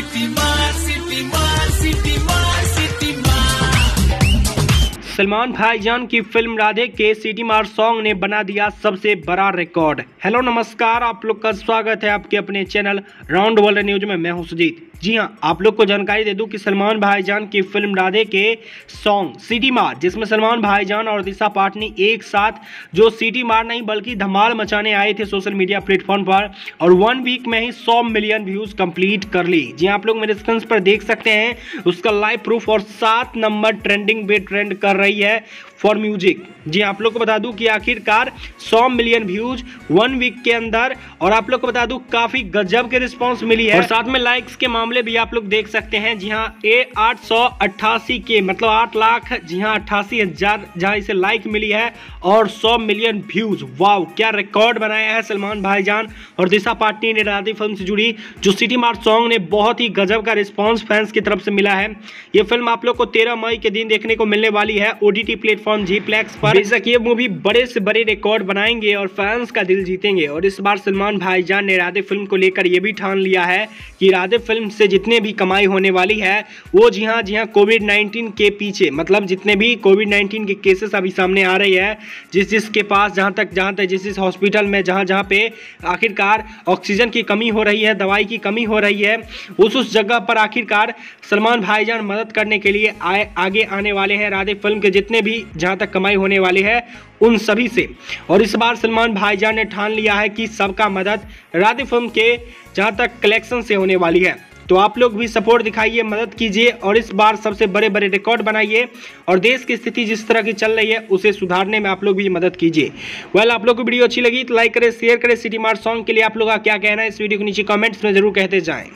City मार city मार सलमान भाईजान की फ़िल्म राधे के सिटी मार सॉन्ग ने बना दिया सबसे बड़ा रिकॉर्ड हेलो नमस्कार, आप लोग का स्वागत है आपके अपने चैनल राउंड वर्ल्ड न्यूज़ में। मैं हूँ सुजीत। जी हाँ, आप लोग को जानकारी दे दूँ कि सलमान भाईजान की फ़िल्म राधे के सॉन्ग सिटी मार जिसमें सलमान भाईजान और दिशा पाटनी एक साथ जो सिटी मार नहीं, बल्कि धमाल मचाने आए थे सोशल मीडिया प्लेटफॉर्म पर और वन वीक में ही 100 मिलियन व्यूज़ कंप्लीट कर ली। जी आप लोग मेरे स्क्रीन पर देख सकते हैं, उसका लाइव प्रूफ और सात नंबर ट्रेंडिंग पे ट्रेंड कर रही है। For music. जी आप लोग को बता दूँ कि आखिरकार 100 मिलियन व्यूज़ वन वीक के अंदर और आप लोग को बता दूँ काफ़ी गजब के रिस्पांस मिली है। और साथ में लाइक्स के मामले भी आप लोग देख सकते हैं। जी हाँ ए आठ सौ अट्ठासी के मतलब आठ लाख, जी हाँ अट्ठासी हज़ार जहाँ इसे लाइक मिली है और 100 मिलियन व्यूज़। वाव क्या रिकॉर्ड बनाया है सलमान भाईजान और दिशा पाटनी ने राधी फ़िल्म से जुड़ी, जो सिटी मार्ट सॉन्ग ने बहुत ही गजब का रिस्पॉन्स फैंस की तरफ़ से मिला है। ये फ़िल्म आप लोग को तेरह मई के दिन देखने को मिलने वाली है ओडीटी प्लेटफॉर्म जी प्लेक्स पर बेशक ये मूवी बड़े से बड़े रिकॉर्ड बनाएँगे और फैंस का दिल जीतेंगे। और इस बार सलमान भाईजान ने राधे फ़िल्म को लेकर ये भी ठान लिया है कि राधे फ़िल्म से जितने भी कमाई होने वाली है, वो जी हाँ जी हाँ कोविड नाइन्टीन के पीछे मतलब जितने भी कोविड नाइन्टीन के केसेस अभी सामने आ रही है, जिस जिसके पास जहाँ तक जहाँ तक, जिस जिस हॉस्पिटल में, जहाँ जहाँ पे आखिरकार ऑक्सीजन की कमी हो रही है, दवाई की कमी हो रही है, उस उस जगह पर आखिरकार सलमान भाईजान मदद करने के लिए आए, आगे आने वाले हैं राधे फ़िल्म के जितने भी जहाँ तक कमाई होने वाली है, उन सभी से। और इस बार सलमान भाईजान ने ठान लिया है कि सबका मदद राधे फ़िल्म के जहाँ तक कलेक्शन से होने वाली है। तो आप लोग भी सपोर्ट दिखाइए, मदद कीजिए और इस बार सबसे बड़े बड़े रिकॉर्ड बनाइए और देश की स्थिति जिस तरह की चल रही है, उसे सुधारने में आप लोग भी मदद कीजिए। वेल आप लोग को वीडियो अच्छी लगी तो लाइक करें शेयर करें सिटी मार्ट सॉन्ग के लिए आप लोग का क्या कहना है, इस वीडियो को नीचे कमेंट्स में ज़रूर कहते जाएँ।